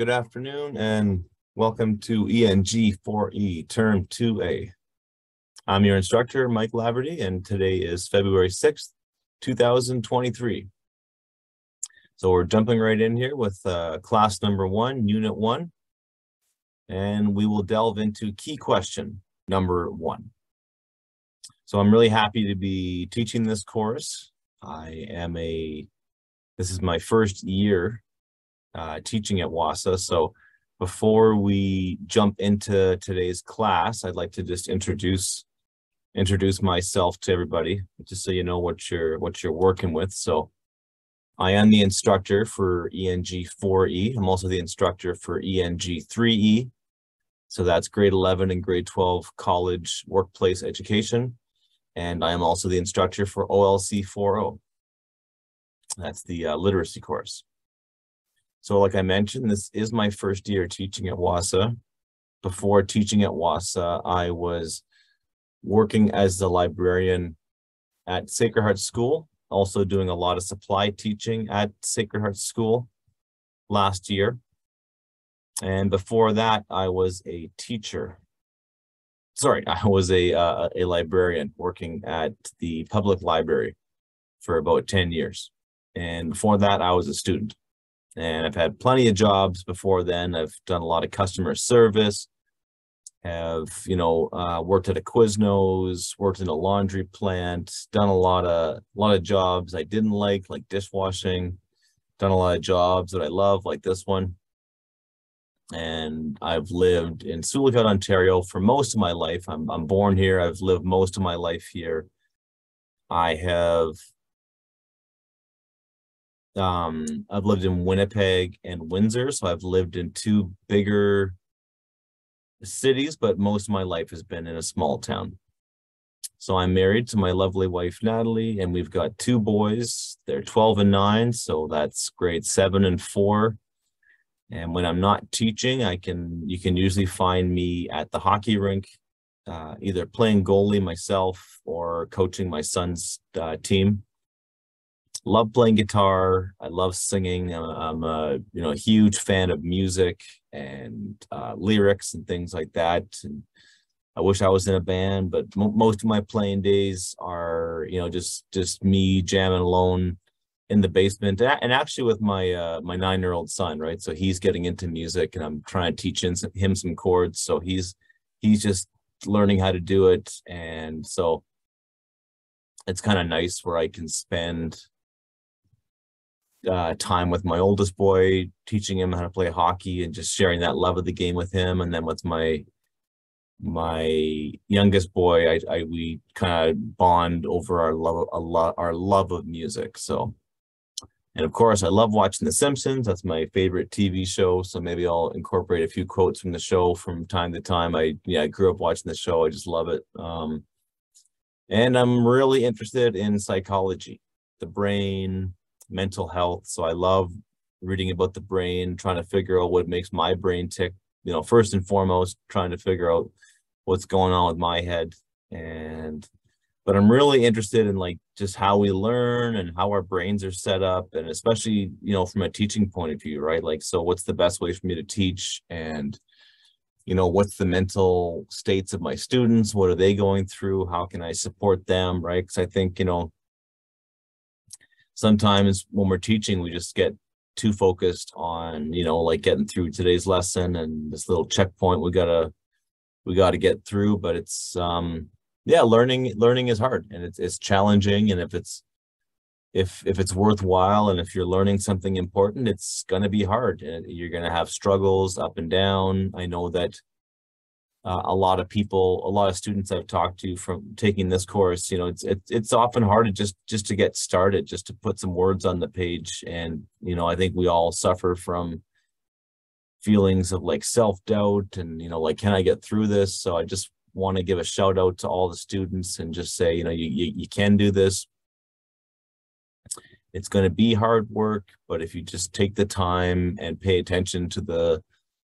Good afternoon and welcome to ENG 4E Term 2A. I'm your instructor, Mike Laverty, and today is February 6th, 2023. So we're jumping right in here with uh, class number one, unit one, and we will delve into key question number one. So I'm really happy to be teaching this course. I am a, this is my first year uh, teaching at Wahsa. So before we jump into today's class, I'd like to just introduce introduce myself to everybody, just so you know what you're what you're working with. So I am the instructor for ENG 4E. I'm also the instructor for ENG 3E. So that's grade 11 and grade 12 college workplace education. And I am also the instructor for OLC 4O. That's the uh, literacy course. So like I mentioned, this is my first year teaching at Wahsa. Before teaching at Wahsa, I was working as the librarian at Sacred Heart School, also doing a lot of supply teaching at Sacred Heart School last year. And before that, I was a teacher. Sorry, I was a uh, a librarian working at the public library for about 10 years. And before that, I was a student. And I've had plenty of jobs before then. I've done a lot of customer service, have, you know, uh, worked at a Quiznos, worked in a laundry plant, done a lot of, a lot of jobs I didn't like, like dishwashing, done a lot of jobs that I love, like this one. And I've lived in Lookout, Ontario for most of my life. I'm, I'm born here. I've lived most of my life here. I have um i've lived in winnipeg and windsor so i've lived in two bigger cities but most of my life has been in a small town. So i'm married to my lovely wife natalie and we've got two boys. They're 12 and 9 so that's grade 7 and 4 and when i'm not teaching i can you can usually find me at the hockey rink uh, either playing goalie myself or coaching my son's uh, team love playing guitar. I love singing. I'm, a you know a huge fan of music and uh, lyrics and things like that. And I wish I was in a band, but most of my playing days are you know just just me jamming alone in the basement and actually with my uh, my nine year old son right so he's getting into music and i'm trying to teach him some chords so he's he's just learning how to do it and so it's kind of nice where i can spend uh, time with my oldest boy, teaching him how to play hockey and just sharing that love of the game with him. And then with my my youngest boy, I, I we kind of bond over our love a lot our love of music. So, and of course, I love watching The Simpsons. That's my favorite TV show. So maybe I'll incorporate a few quotes from the show from time to time. I yeah, I grew up watching the show. I just love it. Um, and I'm really interested in psychology, the brain, mental health. So I love reading about the brain, trying to figure out what makes my brain tick. You know, first and foremost, trying to figure out what's going on with my head. And but I'm really interested in like just how we learn and how our brains are set up, and especially you know from a teaching point of view, right? Like, so what's the best way for me to teach and you know what's the mental states of my students what are they going through how can i support them right because i think you know sometimes when we're teaching, we just get too focused on, you know, like getting through today's lesson and this little checkpoint we gotta we gotta get through. But it's um yeah, learning learning is hard and it's it's challenging. And if it's if if it's worthwhile and if you're learning something important, it's gonna be hard and you're gonna have struggles up and down. I know that uh, a lot of people, a lot of students I've talked to from taking this course, you know, it's it's it's often hard to just just to get started, just to put some words on the page. And you know, I think we all suffer from feelings of like self-doubt and you know, like, can I get through this? So I just want to give a shout out to all the students and just say, you know, you you, you can do this. It's going to be hard work, but if you just take the time and pay attention to the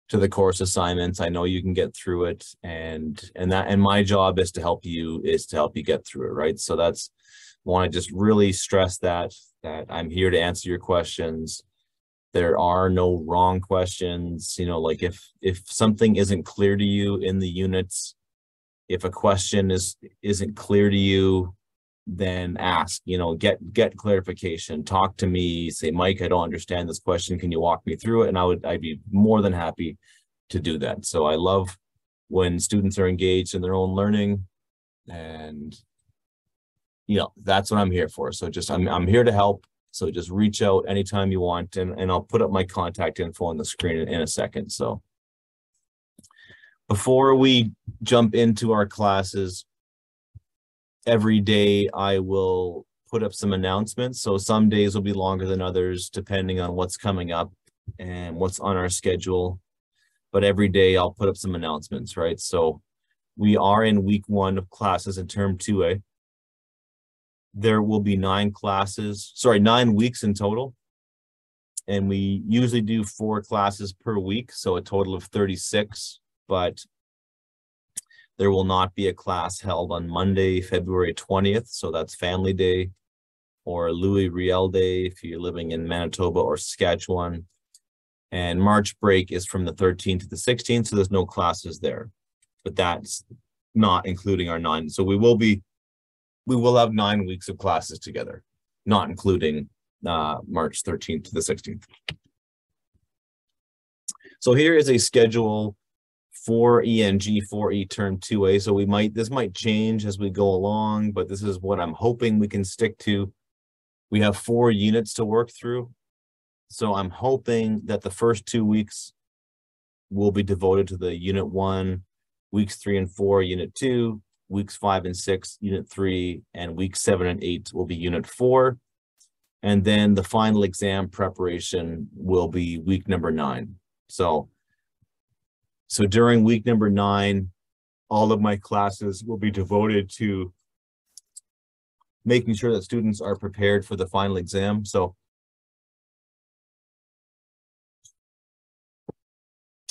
to the course assignments. I know you can get through it and and that and my job is to help you is to help you get through it, right? So that's want to just really stress that that I'm here to answer your questions, There are no wrong questions, you know, like if, if something isn't clear to you in the units, if a question is, isn't clear to you, then ask, you know, get, get clarification, talk to me, say, Mike, I don't understand this question. Can you walk me through it? And I would, I'd be more than happy to do that. So I love when students are engaged in their own learning and you know, that's what I'm here for. So just, I'm, I'm here to help. So just reach out anytime you want and, and I'll put up my contact info on the screen in, in a second. So before we jump into our classes, every day I will put up some announcements. So some days will be longer than others, depending on what's coming up and what's on our schedule. But every day I'll put up some announcements, right? So we are in week one of classes in term 2A. There will be nine classes, sorry, nine weeks in total. And we usually do four classes per week, so a total of 36. But there will not be a class held on Monday, February 20th, so that's Family Day, or Louis Riel Day if you're living in Manitoba or Saskatchewan. And March break is from the 13th to the 16th, so there's no classes there. But that's not including our nine. So we will be, we will have nine weeks of classes together, not including uh, March 13th to the 16th. So here is a schedule for ENG 4E term 2A. So we might, this might change as we go along, but this is what I'm hoping we can stick to. We have four units to work through. So I'm hoping that the first two weeks will be devoted to the unit one, weeks three and four, unit two, weeks five and six, unit three, and week seven and eight will be unit four. And then the final exam preparation will be week number nine. So so during week number nine, all of my classes will be devoted to making sure that students are prepared for the final exam. So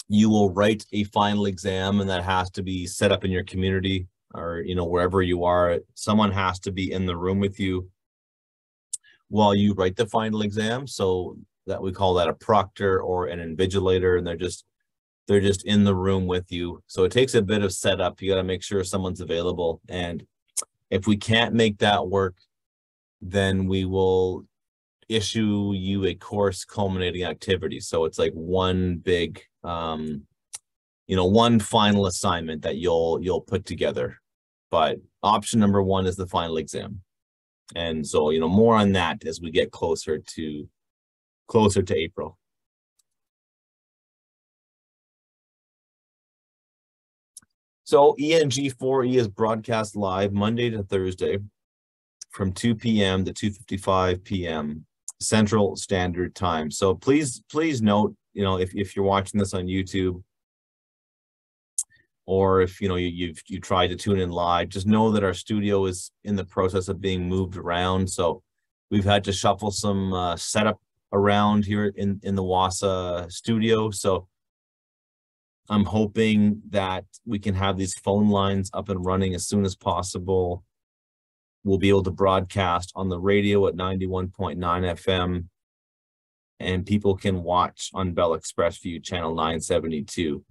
you will write a final exam and that has to be set up in your community or, you know, wherever you are, someone has to be in the room with you while you write the final exam. So that we call that a proctor or an invigilator and they're just they're just in the room with you. So it takes a bit of setup. You got to make sure someone's available. And if we can't make that work, then we will issue you a course culminating activity. So it's like one big, um, you know, one final assignment that you'll you'll put together. But option number one is the final exam. And so, you know, more on that as we get closer to closer to April. So ENG4E is broadcast live Monday to Thursday from 2 p.m. to 2.55 p.m. Central Standard Time. So please, please note, you know, if, if you're watching this on YouTube or if, you know, you, you've you tried to tune in live, just know that our studio is in the process of being moved around. So we've had to shuffle some uh, setup around here in, in the Wahsa studio. So I'm hoping that we can have these phone lines up and running as soon as possible. We'll be able to broadcast on the radio at 91.9 FM and people can watch on Bell ExpressVu channel 972.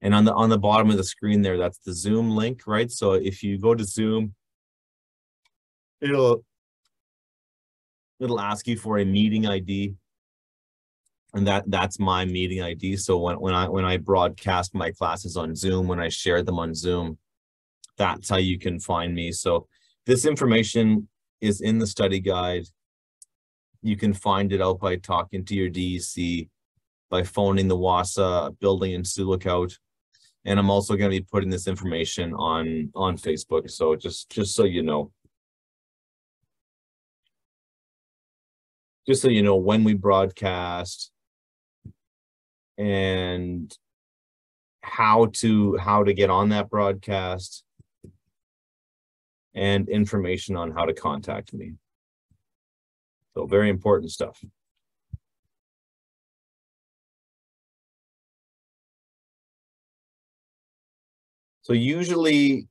And on the on the bottom of the screen there, that's the Zoom link, right? So if you go to Zoom, it'll it'll ask you for a meeting ID and that that's my meeting ID. So when, when I when I broadcast my classes on Zoom, when I share them on Zoom, that's how you can find me. So this information is in the study guide. You can find it out by talking to your DEC, by phoning the Wahsa building in Sioux Lookout. And I'm also going to be putting this information on on Facebook. So just just so you know. Just so you know when we broadcast, and how to how to get on that broadcast and information on how to contact me. So very important stuff. So usually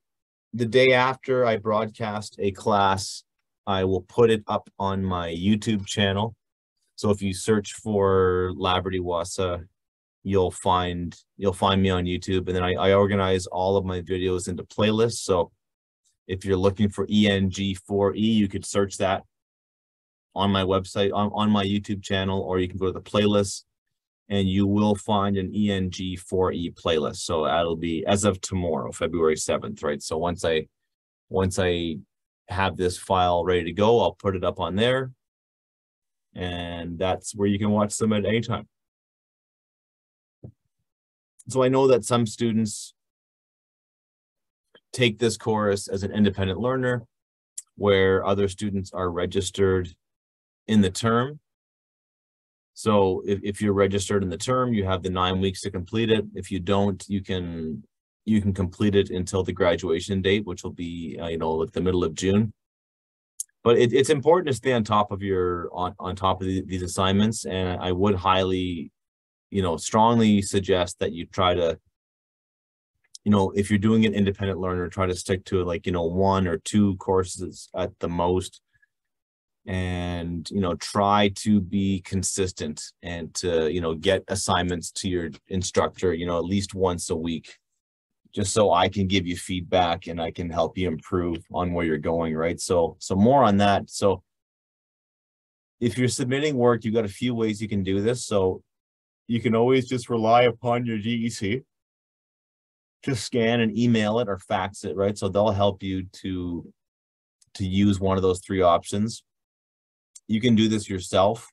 the day after I broadcast a class, I will put it up on my YouTube channel. So if you search for Laverty Wahsa, you'll find you'll find me on YouTube. And then I, I organize all of my videos into playlists. So if you're looking for ENG4E, you could search that on my website, on, on my YouTube channel, or you can go to the playlist and you will find an ENG4E playlist. So that'll be as of tomorrow, February 7th, right? So once I once I have this file ready to go, I'll put it up on there. And that's where you can watch them at any time. So I know that some students take this course as an independent learner, where other students are registered in the term so if, if you're registered in the term, you have the nine weeks to complete it. If you don't, you can you can complete it until the graduation date, which will be uh, you know like the middle of June. But it, it's important to stay on top of your on on top of the, these assignments, and I would highly, you know, strongly suggest that you try to you know, if you're doing an independent learner, try to stick to like, you know, one or two courses at the most and you know try to be consistent and to you know get assignments to your instructor you know at least once a week just so i can give you feedback and i can help you improve on where you're going right? So so more on that. So if you're submitting work you've got a few ways you can do this. So you can always just rely upon your gec just scan and email it or fax it right so they'll help you to to use one of those three options you can do this yourself,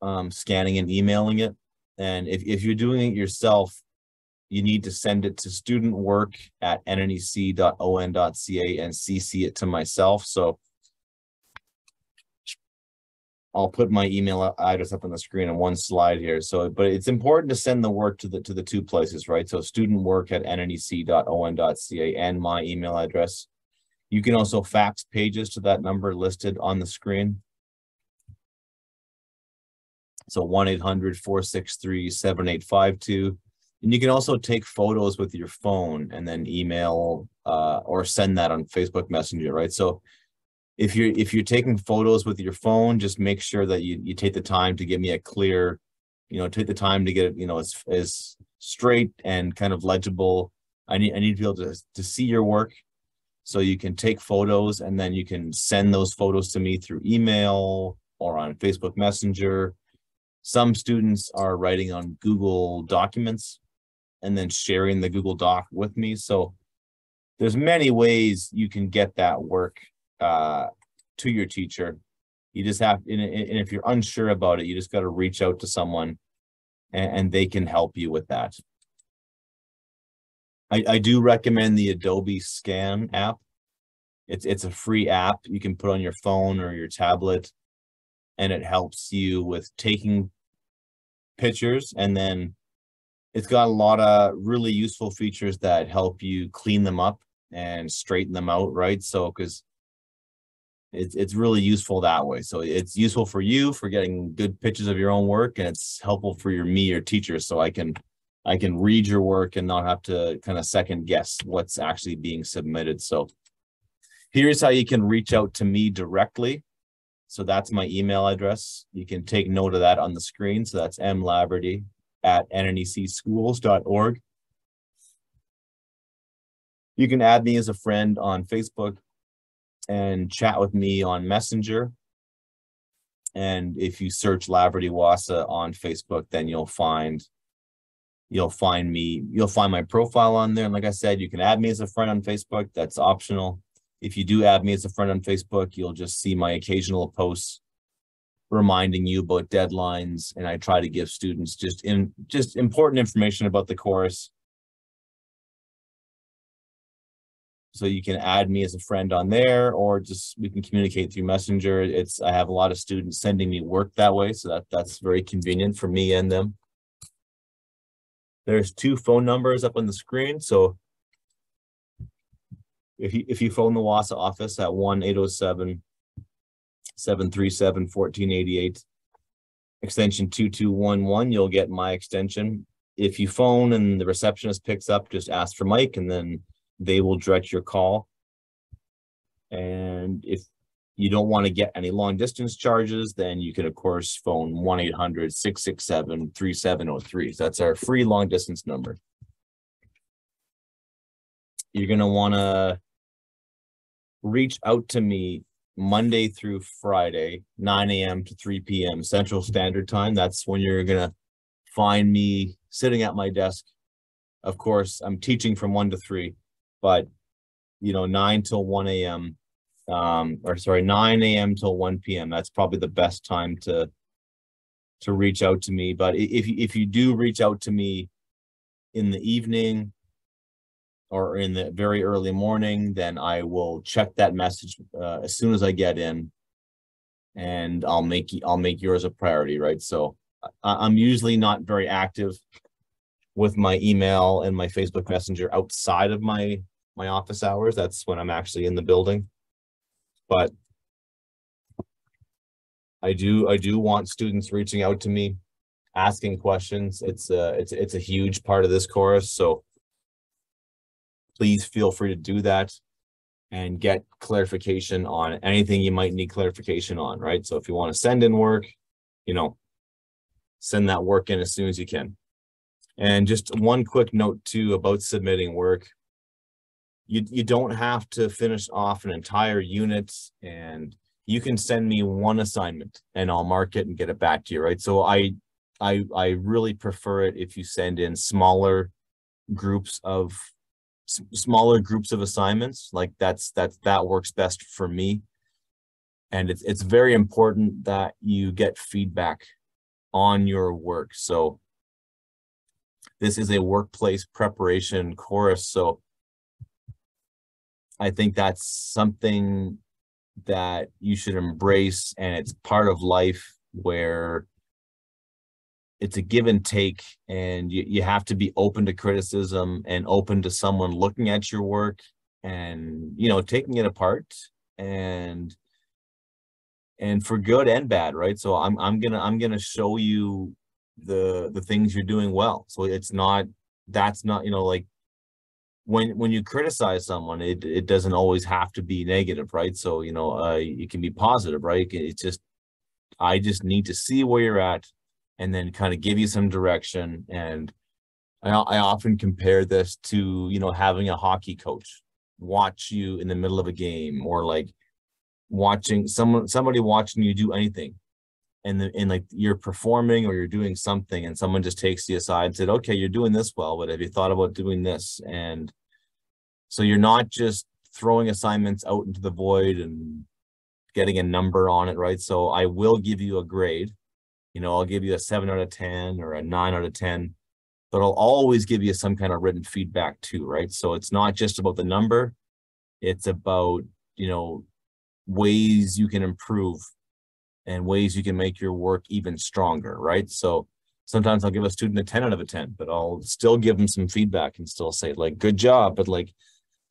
um, scanning and emailing it. And if, if you're doing it yourself, you need to send it to student work at nnec.on.ca and CC it to myself. So I'll put my email address up on the screen on one slide here. So, but it's important to send the work to the to the two places, right? So student work at nnec.on.ca and my email address. You can also fax pages to that number listed on the screen. So 1-800-463-7852. And you can also take photos with your phone and then email uh, or send that on Facebook Messenger, right? So if you're if you're taking photos with your phone, just make sure that you, you take the time to give me a clear, you know, take the time to get it, you know, as as straight and kind of legible. I need I need to be able to, to see your work. So you can take photos and then you can send those photos to me through email or on Facebook Messenger some students are writing on Google Documents and then sharing the Google Doc with me. So there's many ways you can get that work uh, to your teacher. You just have, and, if you're unsure about it, you just got to reach out to someone and, and, they can help you with that. I, I do recommend the Adobe Scan app. It's, it's a free app you can put on your phone or your tablet and it helps you with taking pictures and then it's got a lot of really useful features that help you clean them up and straighten them out right so because it's it's really useful that way so it's useful for you for getting good pictures of your own work and it's helpful for your me or teacher so i can i can read your work and not have to kind of second guess what's actually being submitted so here's how you can reach out to me directly so that's my email address. You can take note of that on the screen. So that's mlaverty at nnecschools.org. You can add me as a friend on Facebook and chat with me on Messenger. And if you search Laverty Wahsa on Facebook, then you'll find you'll find me, you'll find my profile on there. And like I said, you can add me as a friend on Facebook. That's optional. If you do add me as a friend on Facebook, you'll just see my occasional posts reminding you about deadlines. And I try to give students just in just important information about the course. So you can add me as a friend on there, or just we can communicate through Messenger. It's I have a lot of students sending me work that way, so that that's very convenient for me and them. There's two phone numbers up on the screen. So if you, if you phone the Wahsa office at 1 807 737 1488, extension 2211, you'll get my extension. If you phone and the receptionist picks up, just ask for Mike and then they will direct your call. And if you don't want to get any long distance charges, then you can of course phone 1-800-667-3703. That's our free long distance number. You're going to want to reach out to me Monday through Friday, 9 a.m. to 3 p.m. Central Standard Time. That's when you're going to find me sitting at my desk. Of course, I'm teaching from 1 to 3, but you know, 9 till 1 a.m. Um, or sorry, 9 a.m. till 1 p.m. That's probably the best time to to reach out to me. But if if you do reach out to me in the evening or in the very early morning, then I will check that message uh, as soon as I get in, and I'll make I'll make yours a priority, right? So I'm usually not very active with my email and my Facebook Messenger outside of my my office hours. That's when I'm actually in the building. But I do I do want students reaching out to me, asking questions. It's a it's it's a huge part of this course, so please feel free to do that and get clarification on anything you might need clarification on, right? So if you want to send in work, you know, send that work in as soon as you can. And just one quick note too about submitting work you you don't have to finish off an entire unit and you can send me one assignment and I'll mark it and get it back to you, right? So I I I really prefer it if you send in smaller groups of smaller groups of assignments. Like that's that's that works best for me. And it's it's very important that you get feedback on your work. So this is a workplace preparation course. So I think that's something that you should embrace and it's part of life where it's a give and take and you, you have to be open to criticism and open to someone looking at your work and you know taking it apart and and for good and bad right so i'm i'm gonna i'm gonna show you the the things you're doing well. So it's not that's not you know like when when you criticize someone it it doesn't always have to be negative right? So you know uh it can be positive right? It's just i just need to see where you're at and then kind of give you some direction. And I, I often compare this to you know having a hockey coach watch you in the middle of a game or like watching someone somebody watching you do anything and the, and like you're performing or you're doing something and someone just takes you aside and said okay you're doing this well but have you thought about doing this? And so you're not just throwing assignments out into the void and getting a number on it right? So i will give you a grade. You know i'll give you a 7 out of 10 or a 9 out of 10 but i'll always give you some kind of written feedback too right? So it's not just about the number. It's about you know ways you can improve and ways you can make your work even stronger, right? So sometimes I'll give a student a 10 out of a 10, but I'll still give them some feedback and still say like, good job, but like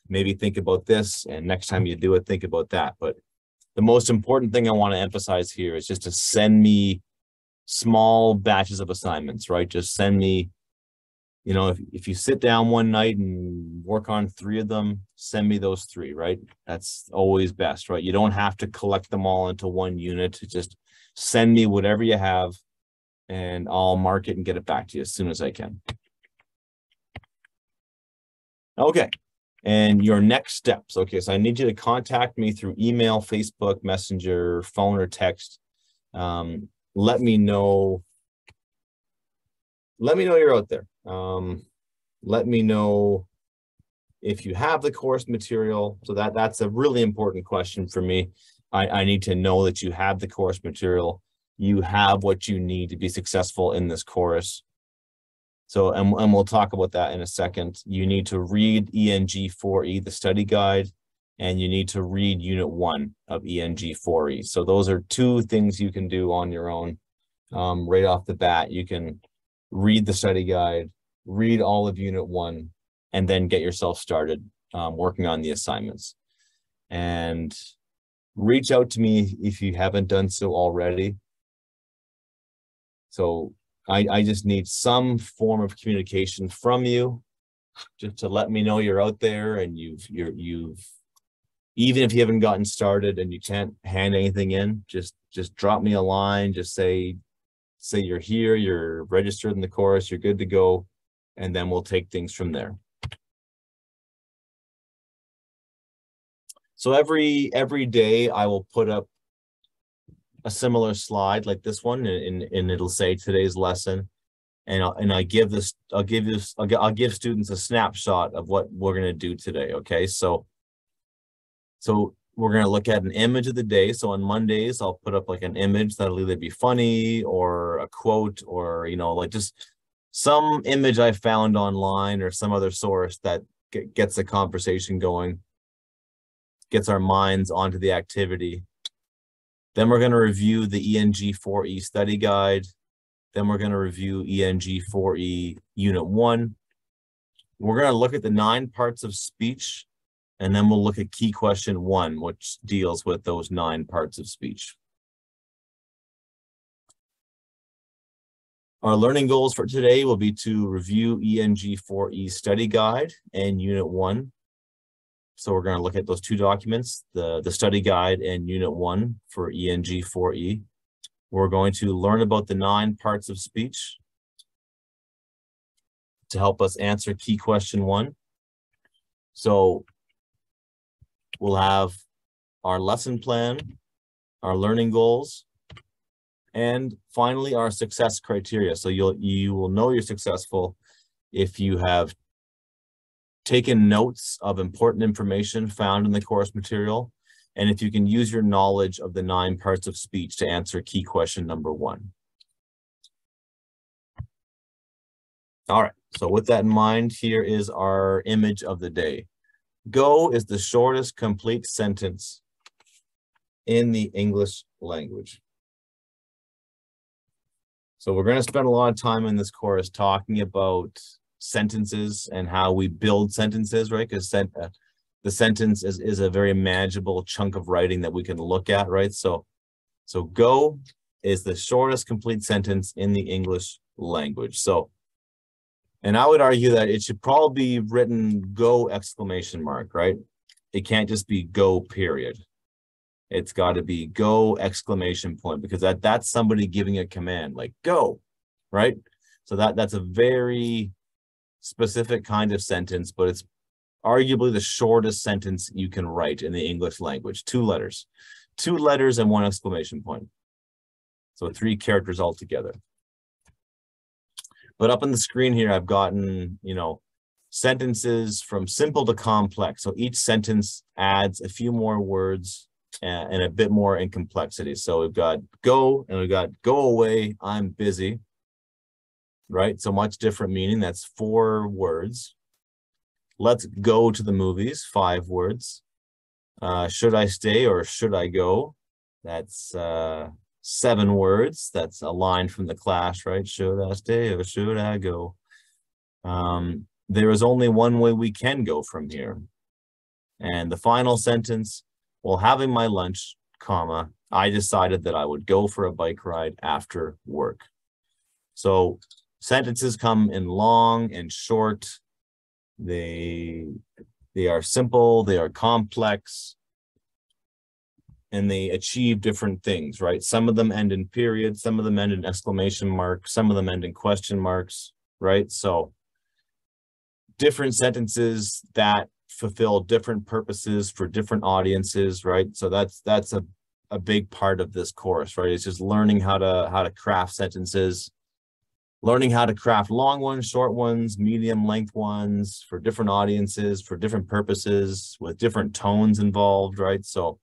maybe think about this. And next time you do it, think about that. But the most important thing I want to emphasize here is just to send me small batches of assignments, right? Just send me you know, if, if you sit down one night and work on three of them, send me those three, right? That's always best, right? You don't have to collect them all into one unit. Just send me whatever you have and I'll mark it and get it back to you as soon as I can. Okay. And your next steps. Okay. So I need you to contact me through email, Facebook, Messenger, phone, or text. Um, let me know. Let me know you're out there. Um, let me know if you have the course material. So that that's a really important question for me. I, I need to know that you have the course material. You have what you need to be successful in this course. So, and, and we'll talk about that in a second. You need to read ENG 4E, the study guide, and you need to read unit one of ENG 4E. So those are two things you can do on your own um, right off the bat. You can read the study guide, read all of unit one, and then get yourself started um, working on the assignments. And reach out to me if you haven't done so already. So I, I just need some form of communication from you just to let me know you're out there and you've you're you've even if you haven't gotten started and you can't hand anything in, just just drop me a line. Just say say you're here, you're registered in the course, you're good to go, and then we'll take things from there. So every every day I will put up a similar slide like this one and, and it'll say today's lesson. And I'll, and I give this I'll give this I'll, I'll give students a snapshot of what we're going to do today okay? So so we're going to look at an image of the day. So on Mondays I'll put up like an image that'll either be funny or a quote or you know like just some image I found online or some other source that gets the conversation going gets our minds onto the activity then we're going to review the ENG4E study guide. Then we're going to review ENG4E Unit 1. We're going to look at the nine parts of speech, and then we'll look at key question one, which deals with those nine parts of speech. Our learning goals for today will be to review ENG4E study guide and Unit 1. So we're going to look at those two documents, the, the study guide and unit one for ENG 4E. We're going to learn about the nine parts of speech to help us answer key question one. So we'll have our lesson plan, our learning goals, and finally our success criteria. So you'll you will know you're successful if you have taken notes of important information found in the course material, and if you can use your knowledge of the nine parts of speech to answer key question number one. All right, so with that in mind, here is our image of the day. Go is the shortest complete sentence in the English language. So we're going to spend a lot of time in this course talking about sentences and how we build sentences, right? Because sent, uh, the sentence is, is a very manageable chunk of writing that we can look at, right? So, so go is the shortest complete sentence in the English language. So, and I would argue that it should probably be written go exclamation mark, right? It can't just be go period. It's got to be go exclamation point because that that's somebody giving a command like go, right? So that that's a very specific kind of sentence, but it's arguably the shortest sentence you can write in the English language. Two letters, two letters and one exclamation point. So three characters altogether. But up on the screen here, I've gotten, you know, sentences from simple to complex. So each sentence adds a few more words and, and a bit more in complexity. So we've got go and we've got go away, I'm busy right? So much different meaning. That's four words. Let's go to the movies, five words. Uh, should I stay or should I go? That's uh, seven words. That's a line from the Clash, right? Should I stay or should I go? Um, there is only one way we can go from here. And the final sentence, while having my lunch, comma, I decided that I would go for a bike ride after work. So sentences come in long and short. They they are simple, they are complex, and they achieve different things, right? Some of them end in period, some of them end in exclamation mark, some of them end in question marks, right? So different sentences that fulfill different purposes for different audiences, right? So that's that's a a big part of this course, right? It's just learning how to how to craft sentences learning how to craft long ones, short ones, medium length ones for different audiences, for different purposes, with different tones involved, right? So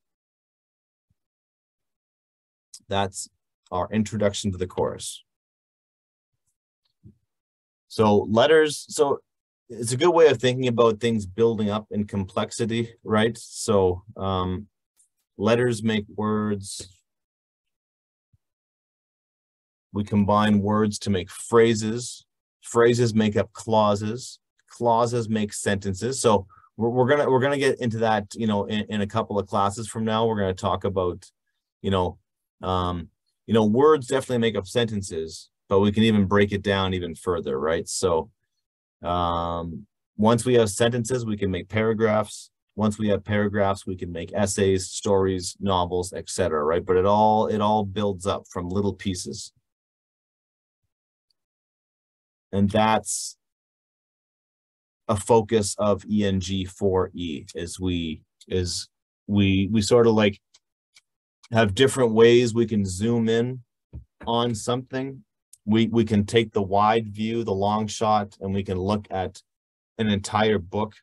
that's our introduction to the course. So letters, so it's a good way of thinking about things building up in complexity, right? So um, letters make words, we combine words to make phrases. Phrases make up clauses. Clauses make sentences. So we're, we're gonna we're gonna get into that, you know, in, in a couple of classes from now. We're gonna talk about, you know, um, you know, words definitely make up sentences, but we can even break it down even further, right? So um, once we have sentences, we can make paragraphs. once we have paragraphs, we can make essays, stories, novels, etc. Right, but it all it all builds up from little pieces, and that's a focus of ENG 4E is we is we we sort of like have different ways we can zoom in on something. We we can take the wide view, the long shot, and we can look at an entire book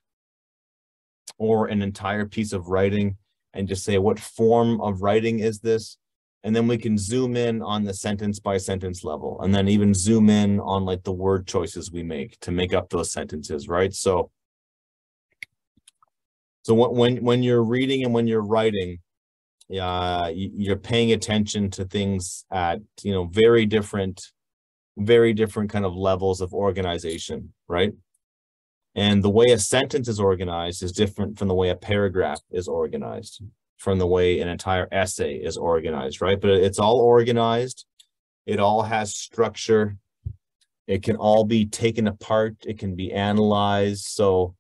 or an entire piece of writing and just say what form of writing is this? And then we can zoom in on the sentence by sentence level and then even zoom in on like the word choices we make to make up those sentences right? So so when when you're reading and when you're writing uh you're paying attention to things at you know very different very different kind of levels of organization right and the way a sentence is organized is different from the way a paragraph is organized from the way an entire essay is organized, right? But it's all organized. It all has structure. It can all be taken apart. It can be analyzed. So,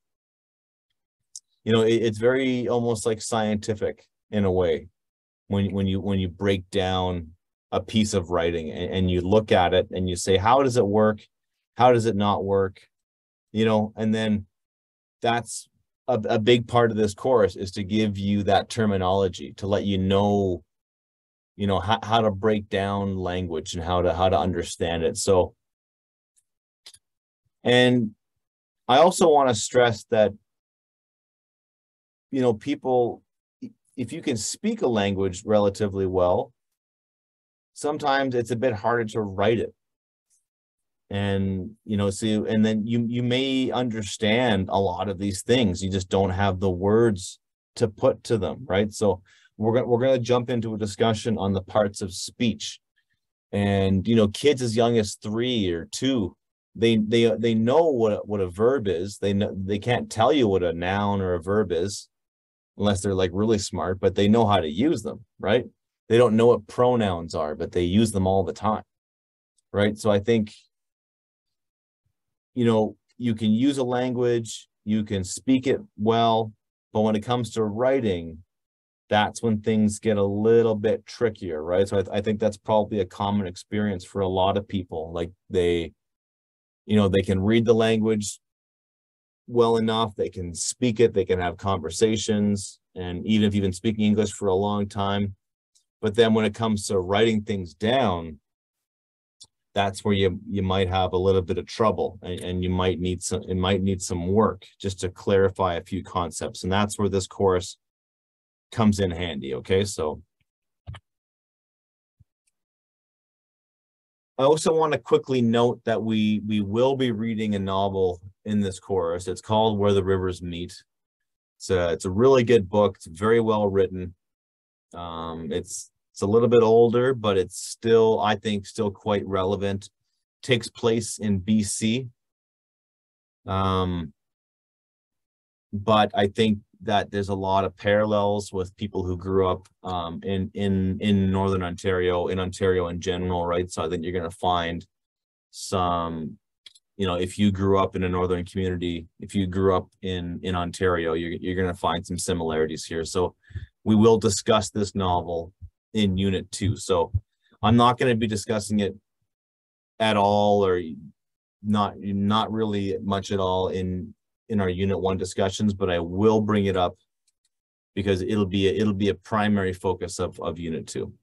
you know, it, it's very almost like scientific in a way when, when you when you break down a piece of writing and, and you look at it and you say, how does it work? How does it not work? You know, and then that's a, a big part of this course is to give you that terminology to let you know you know how, how to break down language and how to how to understand it so and i also want to stress that you know people if you can speak a language relatively well sometimes it's a bit harder to write it. And you know so and then you you may understand a lot of these things. You just don't have the words to put to them right? So we're going we're going to jump into a discussion on the parts of speech. And you know kids as young as 3 or 2 they they they know what what a verb is. They know they can't tell you what a noun or a verb is unless they're like really smart but they know how to use them right they don't know what pronouns are but they use them all the time right so i think you know, you can use a language, you can speak it well, but when it comes to writing, that's when things get a little bit trickier, right? So I, th I think that's probably a common experience for a lot of people. Like they, you know, they can read the language well enough, they can speak it, they can have conversations, and even if you've been speaking English for a long time, but then when it comes to writing things down, that's where you you might have a little bit of trouble and, and you might need some it might need some work just to clarify a few concepts and that's where this course comes in handy okay so I also want to quickly note that we we will be reading a novel in this course. It's called Where the Rivers Meet. It's a, it's a really good book. It's very well written. Um, it's it's a little bit older, but it's still, I think, still quite relevant. Takes place in BC. Um, but I think that there's a lot of parallels with people who grew up um, in in in Northern Ontario, in Ontario in general, right? So I think you're going to find some, you know, if you grew up in a northern community, if you grew up in in Ontario, you're you're going to find some similarities here. So we will discuss this novel in unit two. So I'm not going to be discussing it at all or not not really much at all in in our unit one discussions, but I will bring it up because it'll be a, it'll be a primary focus of of unit two.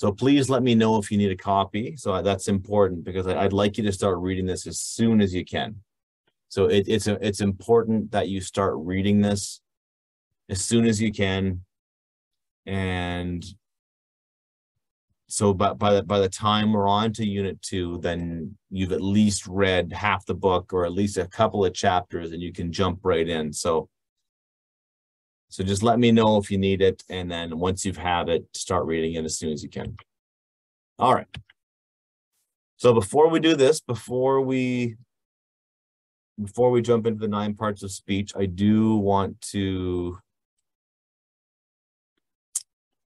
So please let me know if you need a copy. So that's important because I, would like you to start reading this as soon as you can. So it, it's a, it's important that you start reading this as soon as you can. And so but by the by the time we're on to unit two then you've at least read half the book or at least a couple of chapters and you can jump right in. So so just let me know if you need it. And then once you've had it start reading it as soon as you can. All right. So before we do this before we before we jump into the nine parts of speech i do want to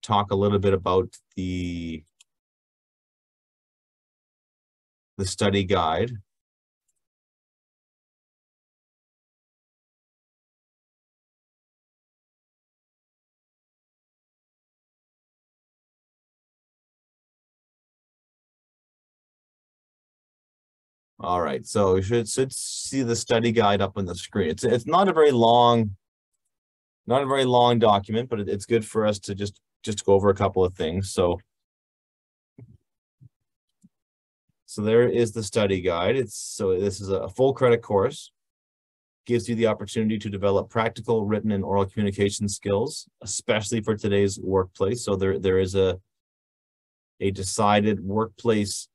talk a little bit about the the study guide. All right, so you should, should see the study guide up on the screen. It's, it's not a very long, not a very long document, but it, it's good for us to just, just go over a couple of things. So So there is the study guide. It's, so this is a full credit course. Gives you the opportunity to develop practical written and oral communication skills, especially for today's workplace. So there, there is a a decided workplace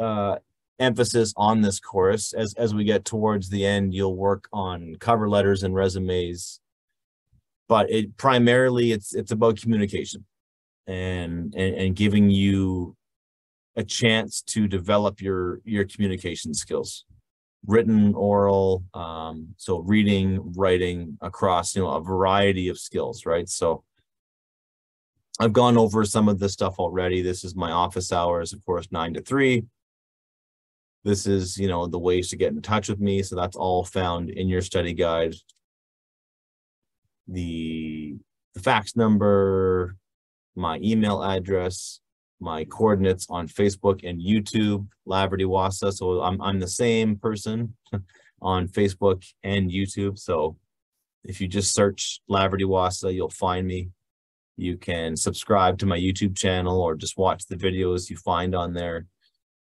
uh emphasis on this course. As as we get towards the end, you'll work on cover letters and resumes. But it primarily it's it's about communication and and, and giving you a chance to develop your your communication skills written oral um so reading writing across you know a variety of skills right so I've gone over some of this stuff already. This is my office hours, of course, nine to three. This is, you know, the ways to get in touch with me. So that's all found in your study guide. The, the fax number, my email address, my coordinates on Facebook and YouTube, Laverty Wahsa. So I'm, I'm the same person on Facebook and YouTube. So if you just search Laverty Wahsa, you'll find me. You can subscribe to my YouTube channel or just watch the videos you find on there.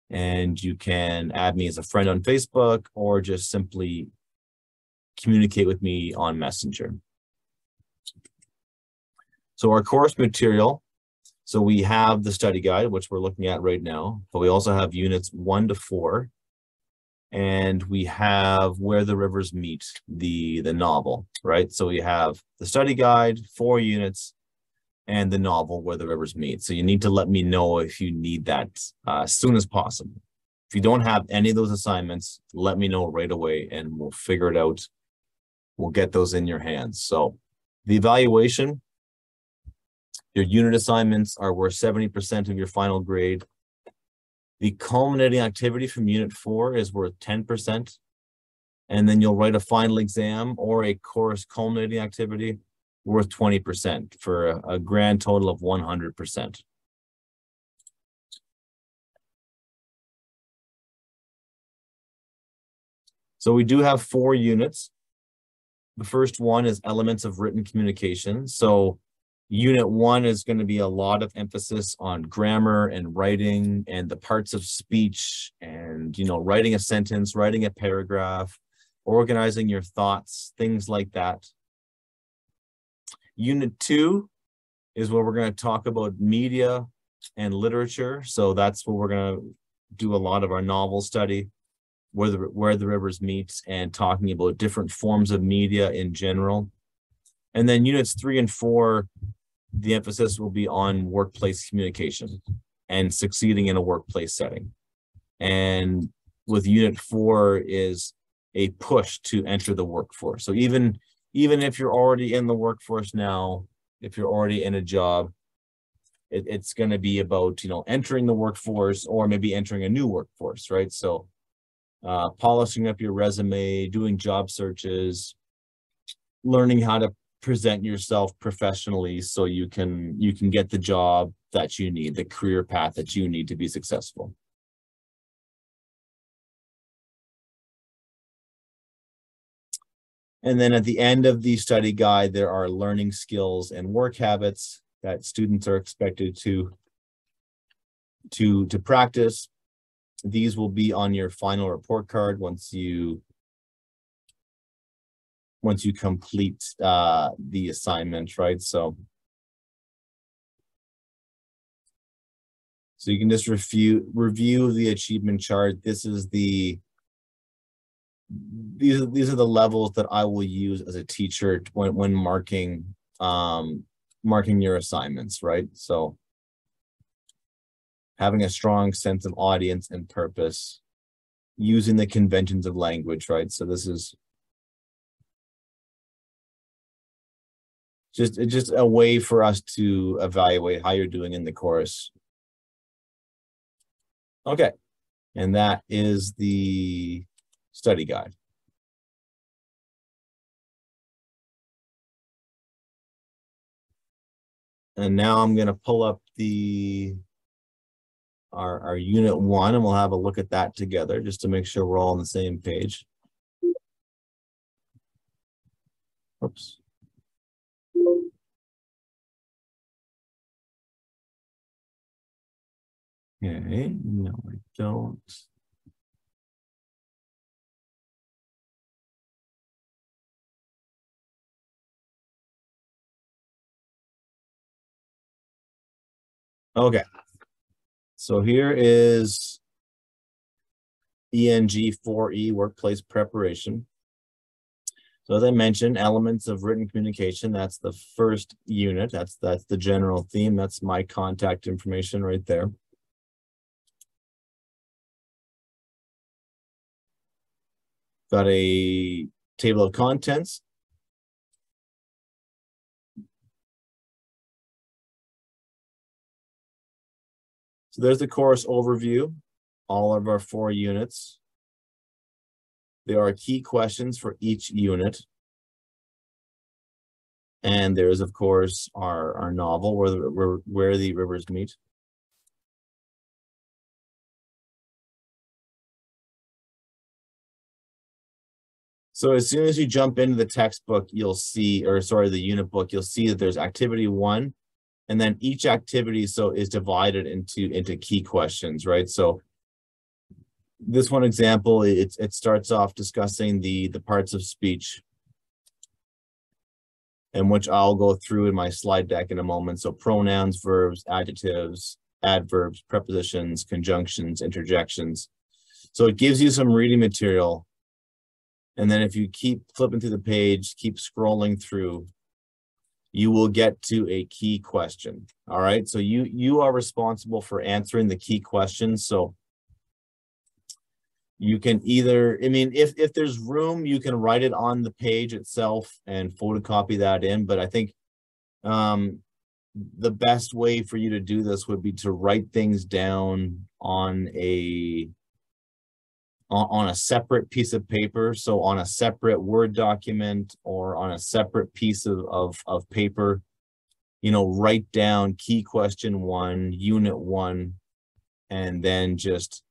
And you can add me as a friend on Facebook or just simply communicate with me on Messenger. So our course material, so we have the study guide, which we're looking at right now, but we also have units one to four. And we have Where the Rivers Meet, the, the novel, right? So we have the study guide, four units, and the novel Where the Rivers Meet. So you need to let me know if you need that uh, as soon as possible. If you don't have any of those assignments, let me know right away and we'll figure it out. We'll get those in your hands. So the evaluation, your unit assignments are worth 70% of your final grade. The culminating activity from unit four is worth 10%. And then you'll write a final exam or a course culminating activity worth twenty percent for a, a grand total of one hundred percent. So we do have four units. The first one is elements of written communication. So unit one is going to be a lot of emphasis on grammar and writing and the parts of speech and, you know, writing a sentence, writing a paragraph, organizing your thoughts, things like that. Unit two is where we're going to talk about media and literature. So that's where we're going to do a lot of our novel study, where the where the rivers meet, and talking about different forms of media in general. And then units three and four, the emphasis will be on workplace communication and succeeding in a workplace setting. And with unit four is a push to enter the workforce. So even even if you're already in the workforce now, if you're already in a job, it, it's going to be about, you know, entering the workforce or maybe entering a new workforce, right? So uh, polishing up your resume, doing job searches, learning how to present yourself professionally so you can you can get the job that you need, the career path that you need to be successful. And then at the end of the study guide, there are learning skills and work habits that students are expected to, to, to practice. These will be on your final report card once you once you complete uh, the assignment, right? So, so you can just review review the achievement chart. This is the these are these are the levels that I will use as a teacher when when marking um marking your assignments, right? So having a strong sense of audience and purpose, using the conventions of language, right? So this is just just a way for us to evaluate how you're doing in the course. Okay, and that is the study guide. And now I'm going to pull up the our, our unit one, and we'll have a look at that together just to make sure we're all on the same page. Oops. Okay, no, I don't. Okay. So here is ENG 4E workplace preparation. So as I mentioned, elements of written communication, that's the first unit. That's that's the general theme. That's my contact information right there. Got a table of contents. So there's the course overview, all of our four units. There are key questions for each unit. And there is, of course, our, our novel, where the, where, where the rivers meet. So as soon as you jump into the textbook, you'll see, or sorry, the unit book, you'll see that there's activity one, and then each activity so is divided into into key questions, right? So this one example, it, it starts off discussing the the parts of speech, and which I'll go through in my slide deck in a moment. So pronouns, verbs, adjectives, adverbs, prepositions, conjunctions, interjections. So it gives you some reading material and then if you keep flipping through the page, keep scrolling through, you will get to a key question. All right. So you you are responsible for answering the key questions. So you can either, I mean, if if there's room, you can write it on the page itself and photocopy that in. But I think um, the best way for you to do this would be to write things down on a on, on a separate piece of paper. So on a separate Word document or on a separate piece of, of, of paper, you know, write down key question one, unit one, and then just,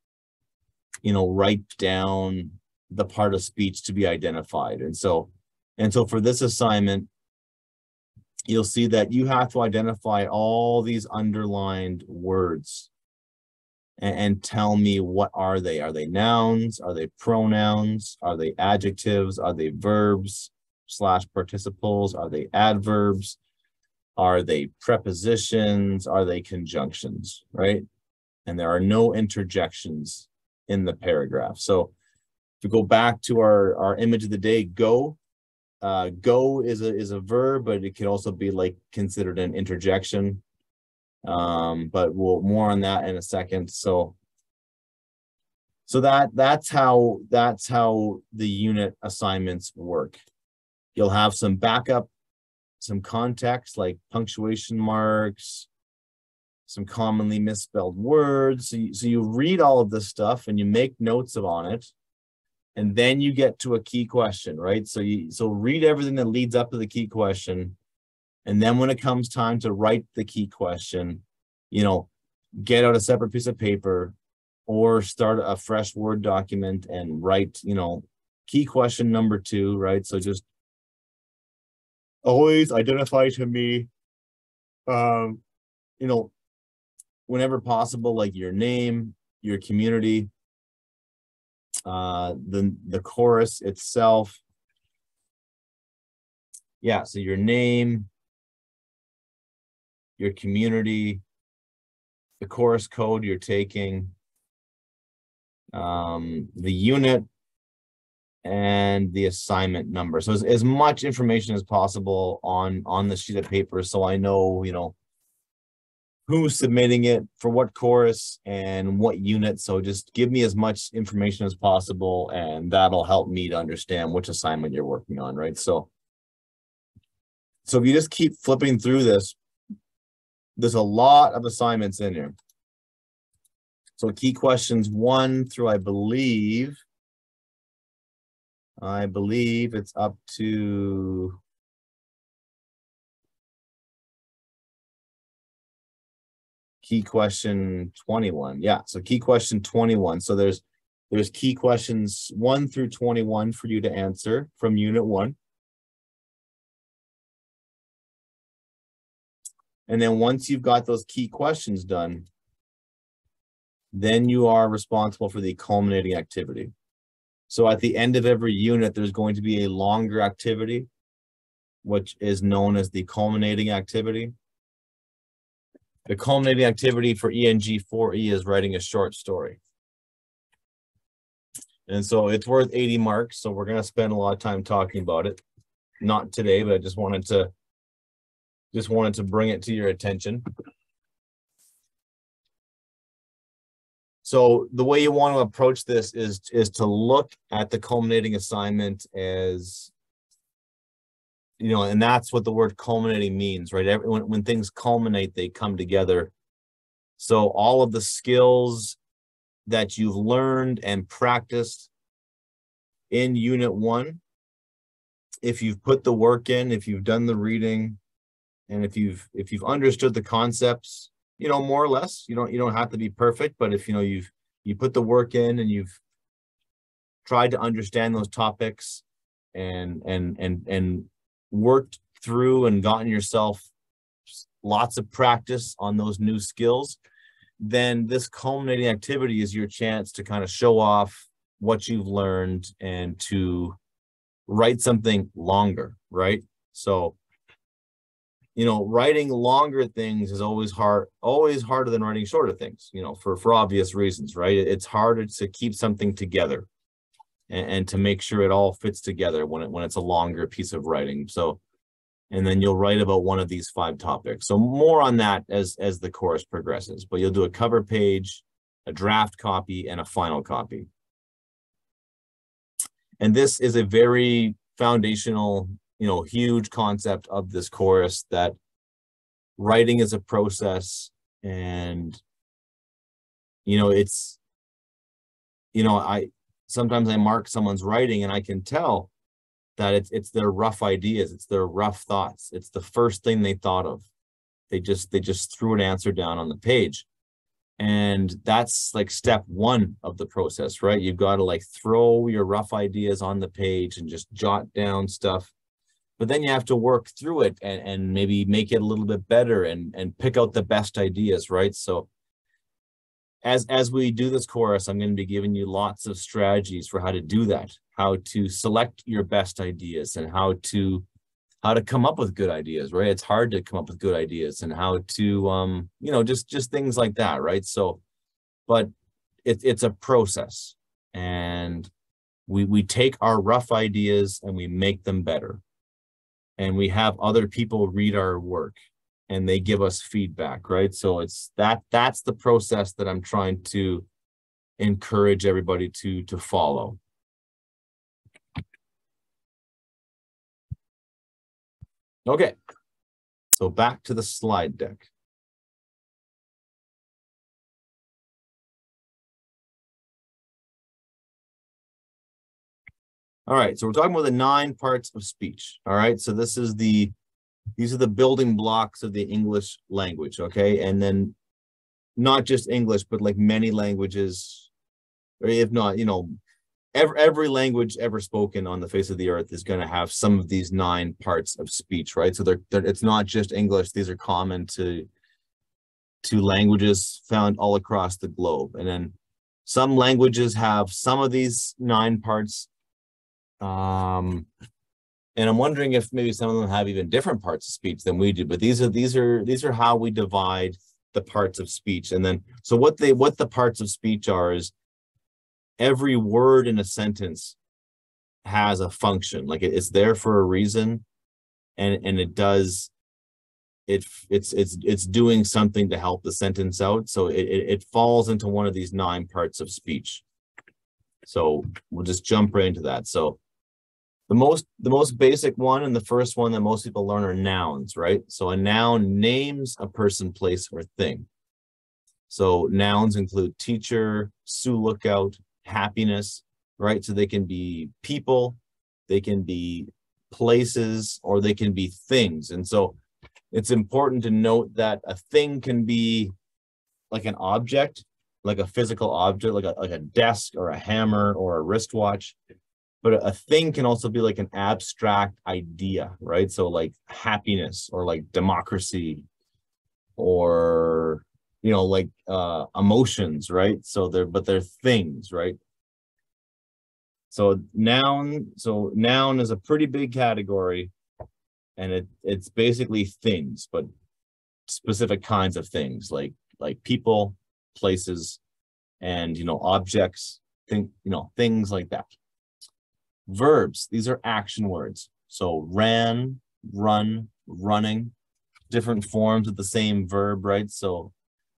you know, write down the part of speech to be identified. And so, and so for this assignment, you'll see that you have to identify all these underlined words and, and tell me what are they? Are they nouns? Are they pronouns? Are they adjectives? Are they verbs slash participles? Are they adverbs? Are they prepositions? Are they conjunctions, right? And there are no interjections in the paragraph. So to go back to our, our image of the day, go, uh, go is a, is a verb, but it can also be like considered an interjection. Um, but we'll more on that in a second. So, so that that's how that's how the unit assignments work. You'll have some backup, some context like punctuation marks, some commonly misspelled words. So you, so you read all of this stuff and you make notes of on it. And then you get to a key question, right? So you so read everything that leads up to the key question and then when it comes time to write the key question, you know, get out a separate piece of paper or start a fresh Word document and write, you know, key question number two, right? So just always identify to me, um, you know, whenever possible, like your name, your community, uh, the, the chorus itself. Yeah, so your name, your community, the course code you're taking, um, the unit, and the assignment number. So as, as much information as possible on on the sheet of paper, so I know you know who's submitting it for what course and what unit. So just give me as much information as possible, and that'll help me to understand which assignment you're working on, right? So so if you just keep flipping through this, there's a lot of assignments in here. So key questions one through, I believe, I believe it's up to key question 21. Yeah, so key question 21. So there's there's key questions 1 through 21 for you to answer from unit 1. And then once you've got those key questions done, then you are responsible for the culminating activity. So at the end of every unit, there's going to be a longer activity, which is known as the culminating activity. The culminating activity for ENG 4E is writing a short story. And so it's worth 80 marks. So we're going to spend a lot of time talking about it. Not today, but I just wanted to just wanted to bring it to your attention. So the way you want to approach this is is to look at the culminating assignment as you know, and that's what the word culminating means, right? Every, when, when things culminate, they come together. So all of the skills that you've learned and practiced in unit one, if you've put the work in, if you've done the reading, and if you've if you've understood the concepts you know more or less you don't you don't have to be perfect but if you know you've you put the work in and you've tried to understand those topics and and and and worked through and gotten yourself lots of practice on those new skills then this culminating activity is your chance to kind of show off what you've learned and to write something longer right? So you know, writing longer things is always hard, always harder than writing shorter things, you know, for, for obvious reasons, right? It's harder to keep something together and, and to make sure it all fits together when it, when it's a longer piece of writing. So, and then you'll write about one of these five topics. So more on that as, as the course progresses, but you'll do a cover page, a draft copy and a final copy. And this is a very foundational you know huge concept of this course that writing is a process and you know it's you know i sometimes i mark someone's writing and i can tell that it's it's their rough ideas it's their rough thoughts it's the first thing they thought of. They just they just threw an answer down on the page. And that's like step one of the process right? You've got to like throw your rough ideas on the page and just jot down stuff but then you have to work through it and, and maybe make it a little bit better and, and pick out the best ideas, right? So as, as we do this course, I'm going to be giving you lots of strategies for how to do that, how to select your best ideas and how to how to come up with good ideas, right? It's hard to come up with good ideas and how to, um, you know, just just things like that, right? So, but it, it's a process, and we we take our rough ideas and we make them better and we have other people read our work and they give us feedback right? So it's that that's the process that i'm trying to encourage everybody to to follow. Okay. So back to the slide deck All right, so we're talking about the nine parts of speech. All right, so this is the these are the building blocks of the English language, okay? And then not just English, but like many languages, or if not, you know, every, every language ever spoken on the face of the earth is going to have some of these nine parts of speech, right? So they're, they're it's not just English; these are common to to languages found all across the globe. And then some languages have some of these nine parts um, and I'm wondering if maybe some of them have even different parts of speech than we do. But these are these are these are how we divide the parts of speech. And then so what they what the parts of speech are is every word in a sentence has a function. Like it's there for a reason, and and it does it it's it's it's doing something to help the sentence out. So it it falls into one of these nine parts of speech. So we'll just jump right into that. So the most the most basic one and the first one that most people learn are nouns, right? So a noun names a person, place, or thing. So nouns include teacher, Sioux lookout, happiness, right? So they can be people, they can be places, or they can be things. And so it's important to note that a thing can be like an object, like a physical object, like a like a desk or a hammer or a wristwatch. But a thing can also be like an abstract idea, right? So like happiness or like democracy or you know like uh emotions, right? So they're but they're things, right? So noun, so noun is a pretty big category and it it's basically things, but specific kinds of things like like people, places, and you know objects, think you know things like that. Verbs, these are action words. So ran, run, running, different forms of the same verb, right? So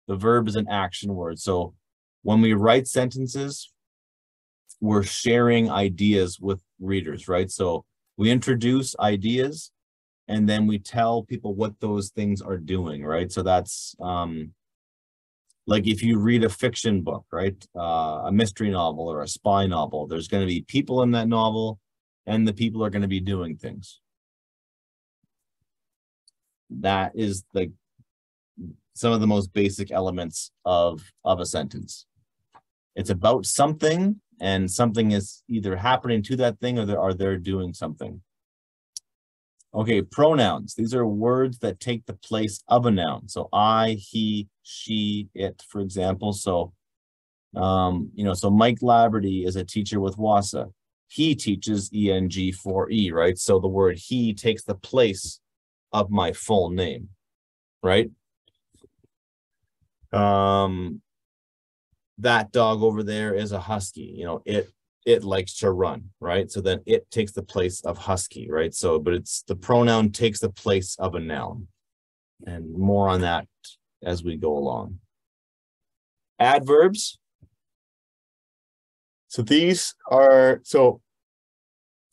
the verb is an action word. So when we write sentences, we're sharing ideas with readers, right? So we introduce ideas and then we tell people what those things are doing, right? So that's um like if you read a fiction book, right? Uh, a mystery novel or a spy novel, there's going to be people in that novel and the people are going to be doing things. That is like some of the most basic elements of of a sentence. It's about something and something is either happening to that thing or they are they're doing something. Okay, pronouns. These are words that take the place of a noun. So I, he, she, it, for example. So, um, you know, so Mike Laverty is a teacher with Wahsa. He teaches ENG4E, right? So the word he takes the place of my full name, right? Um, that dog over there is a husky. You know, it it likes to run, right? So then it takes the place of husky, right? So, but it's the pronoun takes the place of a noun. And more on that as we go along. Adverbs. So these are, so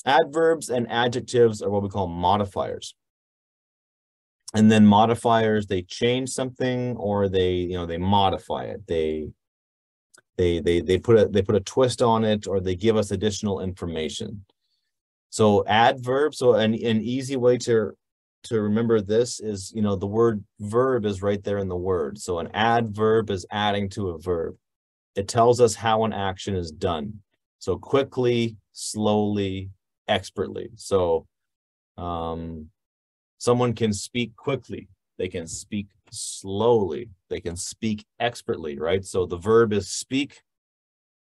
adverbs and adjectives are what we call modifiers. And then modifiers, they change something or they, you know, they modify it. They they they they put a they put a twist on it or they give us additional information. So adverb so an, an easy way to to remember this is you know the word verb is right there in the word. So an adverb is adding to a verb. It tells us how an action is done. So quickly slowly expertly. So um someone can speak quickly. They can speak slowly. They can speak expertly, right? So the verb is speak.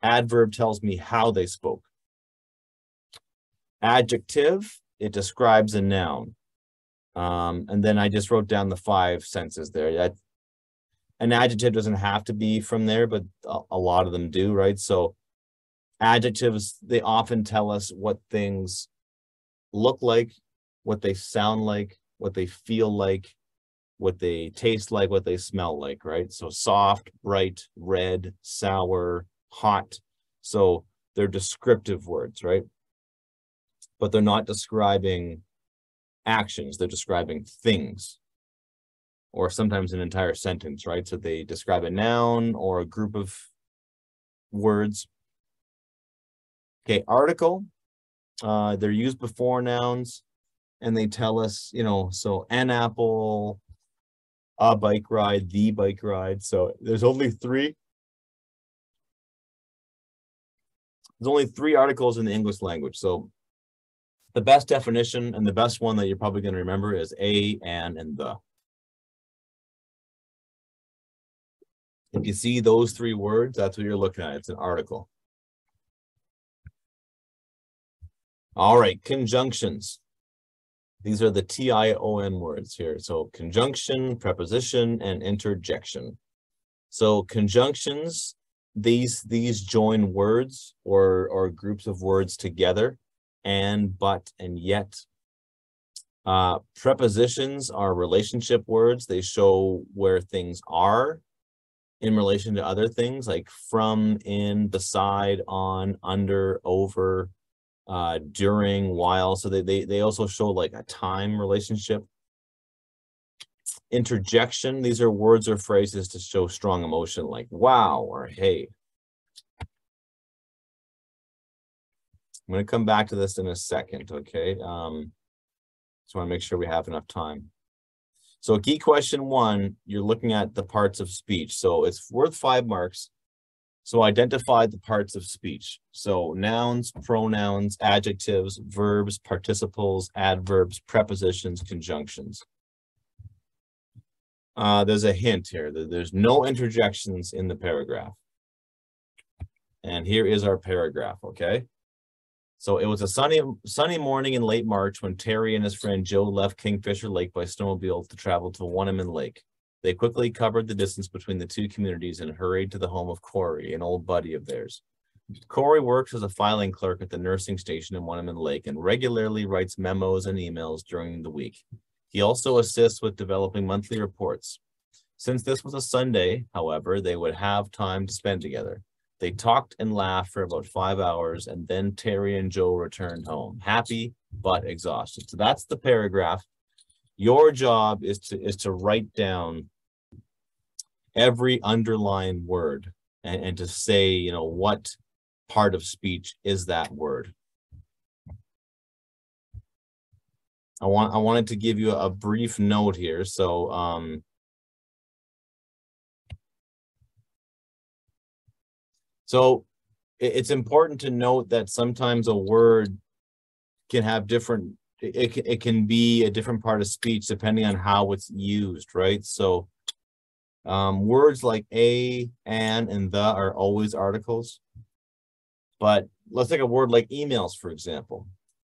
Adverb tells me how they spoke. Adjective, it describes a noun. Um, and then I just wrote down the five senses there. That an adjective doesn't have to be from there, but a, a lot of them do, right? So adjectives, they often tell us what things look like, what they sound like, what they feel like, what they taste like, what they smell like, right? So soft, bright, red, sour, hot. So they're descriptive words, right? But they're not describing actions, they're describing things or sometimes an entire sentence, right? So they describe a noun or a group of words. Okay, article. Uh, they're used before nouns and they tell us, you know, so an apple, a bike ride, the bike ride. So there's only three. There's only three articles in the English language. So the best definition and the best one that you're probably going to remember is a, an, and the. If you see those three words, that's what you're looking at. It's an article. All right, conjunctions. These are the T-I-O-N words here. So conjunction, preposition, and interjection. So conjunctions, these these join words or or groups of words together, and, but, and yet. Uh, prepositions are relationship words. They show where things are in relation to other things like from, in, beside, on, under, over, uh, during, while. So they, they, they also show like a time relationship. Interjection, these are words or phrases to show strong emotion like wow or hey. I'm going to come back to this in a second, okay? Um, just want to make sure we have enough time. So key question one, you're looking at the parts of speech. So it's worth five marks. So identify the parts of speech. So nouns, pronouns, adjectives, verbs, participles, adverbs, prepositions, conjunctions. Uh, there's a hint here. That there's no interjections in the paragraph. And here is our paragraph, okay? So it was a sunny sunny morning in late March when Terry and his friend Joe left Kingfisher Lake by snowmobile to travel to Wunnumin Lake. They quickly covered the distance between the two communities and hurried to the home of Corey, an old buddy of theirs. Corey works as a filing clerk at the nursing station in Wunnumin Lake and regularly writes memos and emails during the week. He also assists with developing monthly reports. Since this was a Sunday, however, they would have time to spend together. They talked and laughed for about five hours, and then Terry and Joe returned home, happy but exhausted. So that's the paragraph. Your job is to is to write down every underlying word and, and to say, you know, what part of speech is that word. I want I wanted to give you a brief note here. So um So it's important to note that sometimes a word can have different, it, it can be a different part of speech depending on how it's used, right? So um, words like a, and, and the are always articles. But let's take a word like emails, for example.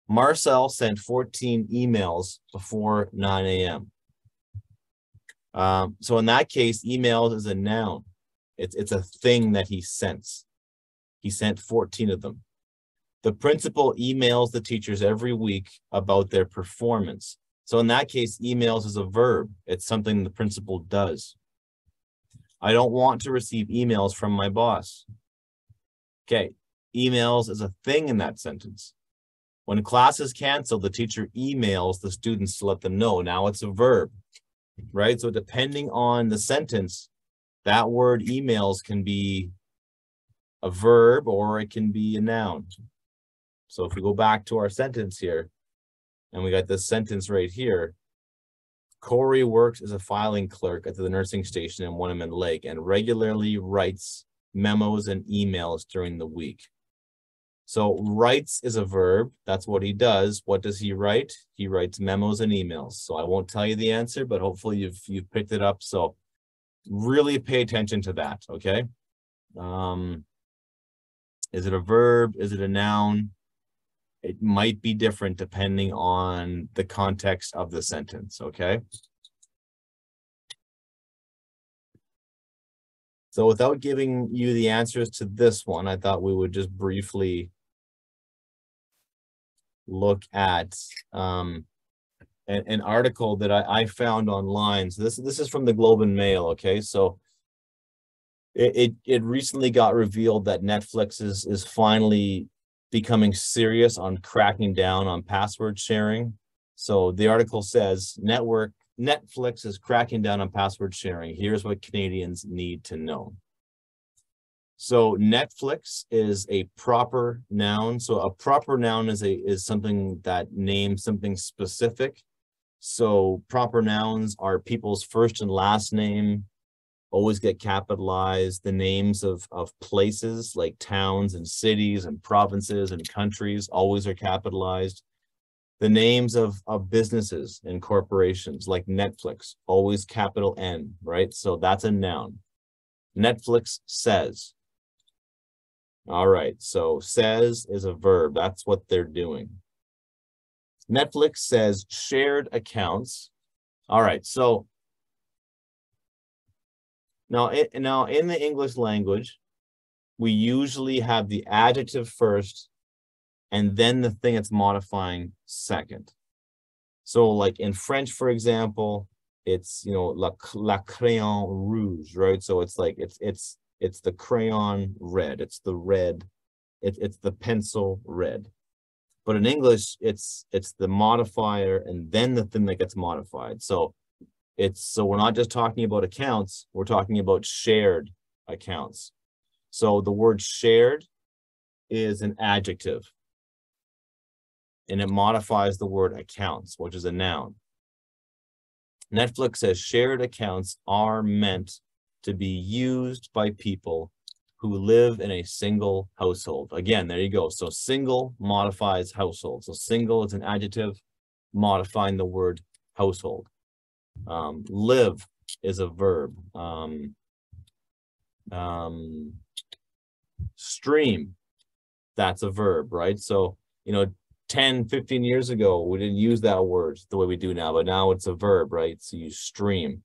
Marcel sent 14 emails before 9 a.m. Um, so in that case, emails is a noun. It's, it's a thing that he sends. He sent 14 of them. The principal emails the teachers every week about their performance. So in that case, emails is a verb. It's something the principal does. I don't want to receive emails from my boss. Okay, emails is a thing in that sentence. When class is canceled, the teacher emails the students to let them know. Now it's a verb, right? So depending on the sentence, that word emails can be a verb or it can be a noun. So if we go back to our sentence here, and we got this sentence right here, Corey works as a filing clerk at the nursing station in Wunnumin Lake and regularly writes memos and emails during the week. So writes is a verb. That's what he does. What does he write? He writes memos and emails. So I won't tell you the answer, but hopefully you've you've picked it up. So really pay attention to that. Okay. Um, is it a verb? Is it a noun? It might be different depending on the context of the sentence. Okay. So without giving you the answers to this one, I thought we would just briefly look at um, an, an, article that I, I, found online. So this, this is from the Globe and Mail, okay? So it, it, it recently got revealed that Netflix is, is finally becoming serious on cracking down on password sharing. So the article says network Netflix is cracking down on password sharing. Here's what Canadians need to know. So Netflix is a proper noun. So a proper noun is a is something that names something specific. So proper nouns are people's first and last name, always get capitalized. The names of, of places like towns and cities and provinces and countries always are capitalized. The names of, of businesses and corporations like Netflix, always capital N, right? So that's a noun. Netflix says, all right, so says is a verb. That's what they're doing. Netflix says shared accounts. All right, so now, it, now in the English language, we usually have the adjective first and then the thing it's modifying second. So like in French, for example, it's, you know, la, la crayon rouge, right? So it's like, it's, it's it's the crayon red. It's the red. It, it's the pencil red. But in English, it's it's the modifier and then the thing that gets modified. So it's so we're not just talking about accounts, we're talking about shared accounts. So the word shared is an adjective and it modifies the word accounts, which is a noun. Netflix says shared accounts are meant to be used by people who live in a single household. Again, there you go. So single modifies household. So single is an adjective modifying the word household. Um, live is a verb. Um, um, stream, that's a verb, right? So, you know, 10, 15 years ago, we didn't use that word the way we do now, but now it's a verb, right? So you stream.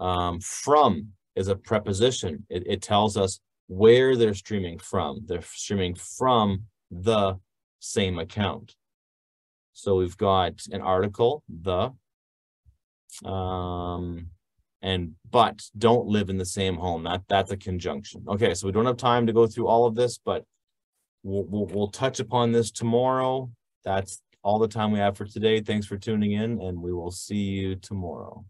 Um, from is a preposition. It, it tells us where they're streaming from. They're streaming from the same account. So we've got an article, the, um, and but don't live in the same home. That that's a conjunction. Okay, so we don't have time to go through all of this, but we'll we'll, we'll touch upon this tomorrow. That's all the time we have for today. Thanks for tuning in, and we will see you tomorrow.